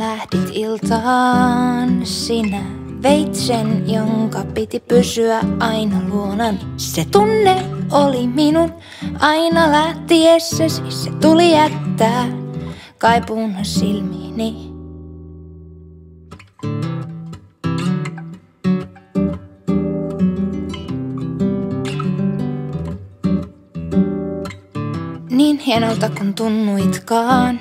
lähdit iltaan, sinä veit sen, jonka piti pysyä aina luonani. Se tunne oli minun aina lähtiessäsi, se tuli jättää kaipuuna silmiini. Niin hienolta kun tunnuitkaan.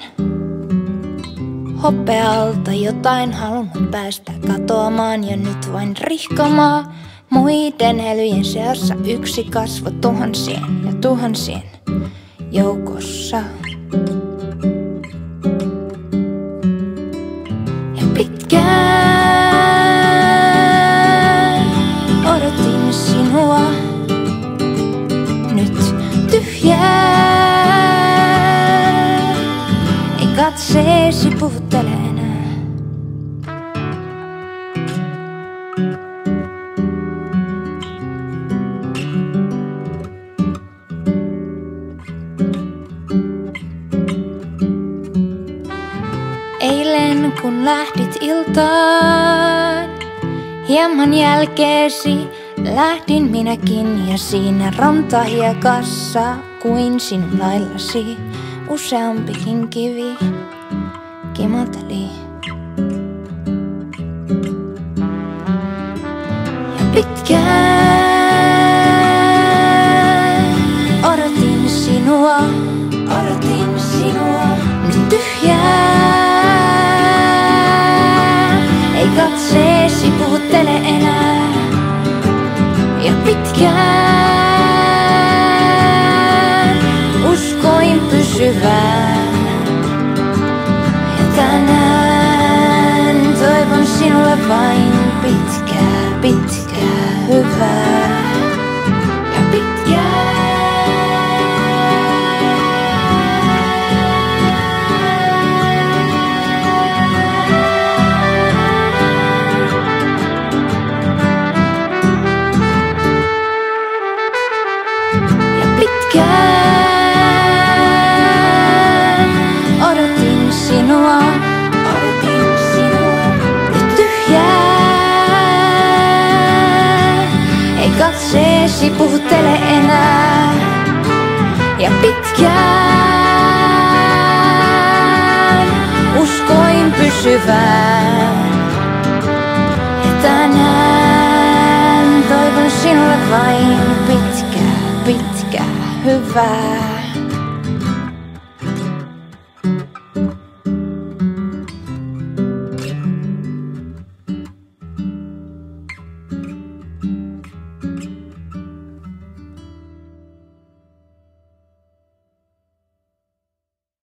Hoppealta jotain halunnut päästä katoamaan ja nyt vain rihkamaa. Muiden elyjen seassa yksi kasvo tuhansien ja tuhansien joukossa. Ja pitkään odotin sinua. Nyt tyhjää. Katseesi puhuttele. Eilen kun lähdit iltaan, hieman jälkeesi lähdin minäkin ja siinä rantahiekassa kuin sinun laillasi useampikin kivi kimateli. Ja pitkään odotin sinua, odotin sinua, nyt tyhjää. Ei katseesi puhuttele enää. Ja pitkään uskoin pysyvään. Sinulle vain pitkää, katseesi puhuttele enää. Ja pitkään uskoin pysyvään. Ja tänään toivon sinulle vain pitkää, pitkää hyvää.